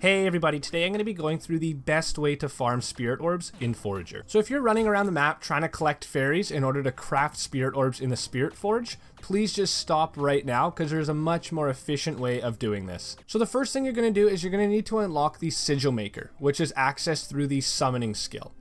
Hey everybody, today I'm going to be going through the best way to farm spirit orbs in Forager. So if you're running around the map trying to collect fairies in order to craft spirit orbs in the Spirit Forge, please just stop right now because there's a much more efficient way of doing this. So the first thing you're going to do is you're going to need to unlock the Sigil Maker, which is accessed through the Summoning skill.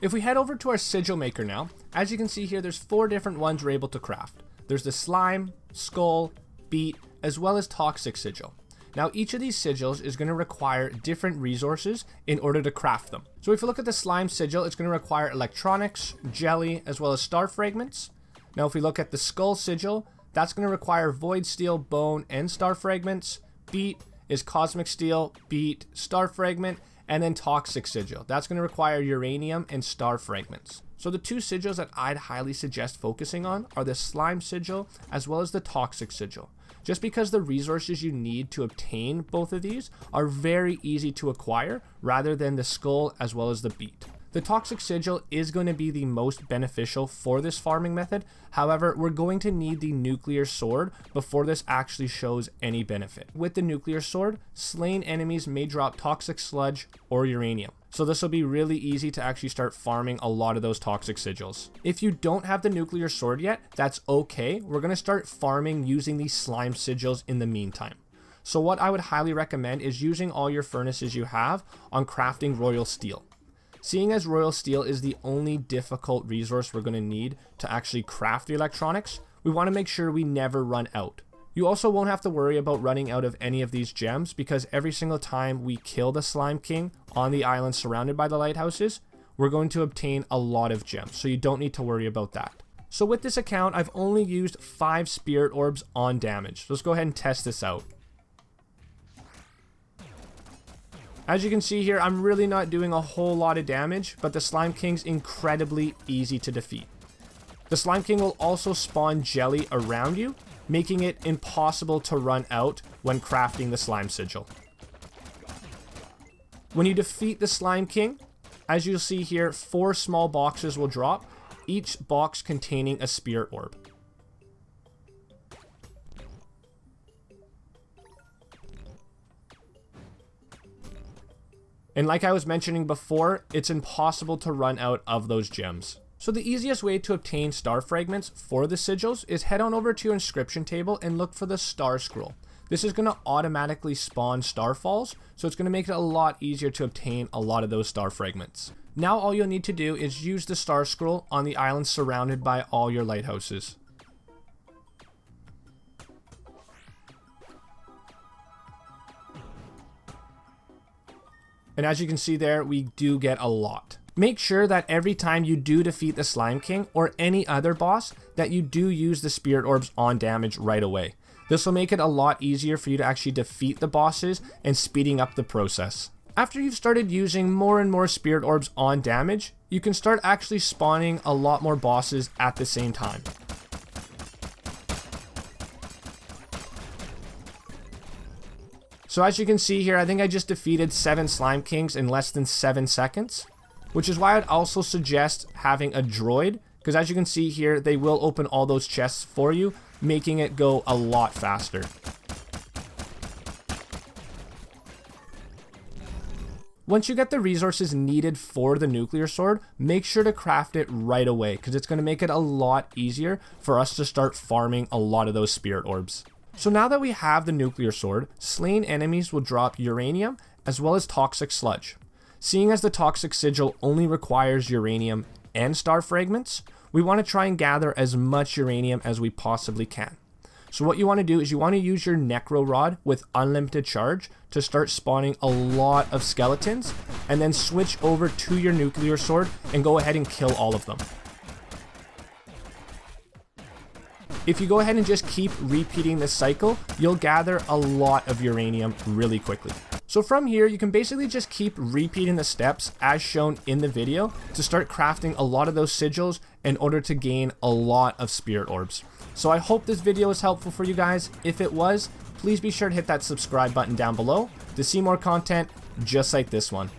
If we head over to our Sigil Maker now, as you can see here, there's four different ones we're able to craft. There's the Slime, Skull, Beet, as well as Toxic Sigil. Now each of these sigils is going to require different resources in order to craft them. So if you look at the slime sigil, it's going to require electronics, jelly, as well as star fragments. Now if we look at the skull sigil, that's going to require void steel, bone, and star fragments. Beet is cosmic steel, beet, star fragment, and then toxic sigil. That's going to require uranium and star fragments. So the two sigils that I'd highly suggest focusing on are the slime sigil as well as the toxic sigil just because the resources you need to obtain both of these are very easy to acquire rather than the skull as well as the beet. The Toxic Sigil is going to be the most beneficial for this farming method. However, we're going to need the Nuclear Sword before this actually shows any benefit. With the Nuclear Sword, slain enemies may drop Toxic Sludge or Uranium. So this will be really easy to actually start farming a lot of those toxic sigils. If you don't have the nuclear sword yet, that's okay. We're going to start farming using these slime sigils in the meantime. So what I would highly recommend is using all your furnaces you have on crafting royal steel. Seeing as royal steel is the only difficult resource we're going to need to actually craft the electronics, we want to make sure we never run out. You also won't have to worry about running out of any of these gems because every single time we kill the Slime King on the island surrounded by the lighthouses, we're going to obtain a lot of gems, so you don't need to worry about that. So with this account, I've only used 5 Spirit Orbs on damage. Let's go ahead and test this out. As you can see here, I'm really not doing a whole lot of damage, but the Slime King's incredibly easy to defeat. The Slime King will also spawn jelly around you, making it impossible to run out when crafting the Slime Sigil. When you defeat the Slime King, as you'll see here, four small boxes will drop, each box containing a Spirit Orb. And like I was mentioning before, it's impossible to run out of those gems. So the easiest way to obtain star fragments for the sigils is head on over to your inscription table and look for the star scroll. This is going to automatically spawn starfalls, so it's going to make it a lot easier to obtain a lot of those star fragments. Now all you'll need to do is use the star scroll on the island surrounded by all your lighthouses. And as you can see there, we do get a lot. Make sure that every time you do defeat the Slime King or any other boss, that you do use the Spirit Orbs on damage right away. This will make it a lot easier for you to actually defeat the bosses and speeding up the process. After you've started using more and more Spirit Orbs on damage, you can start actually spawning a lot more bosses at the same time. So as you can see here, I think I just defeated 7 Slime Kings in less than 7 seconds which is why I'd also suggest having a droid, because as you can see here, they will open all those chests for you, making it go a lot faster. Once you get the resources needed for the nuclear sword, make sure to craft it right away because it's going to make it a lot easier for us to start farming a lot of those spirit orbs. So now that we have the nuclear sword, slain enemies will drop uranium as well as toxic sludge. Seeing as the Toxic Sigil only requires uranium and star fragments, we want to try and gather as much uranium as we possibly can. So what you want to do is you want to use your Necro Rod with unlimited charge to start spawning a lot of skeletons, and then switch over to your Nuclear Sword and go ahead and kill all of them. If you go ahead and just keep repeating this cycle, you'll gather a lot of uranium really quickly. So from here, you can basically just keep repeating the steps as shown in the video to start crafting a lot of those sigils in order to gain a lot of spirit orbs. So I hope this video was helpful for you guys. If it was, please be sure to hit that subscribe button down below to see more content just like this one.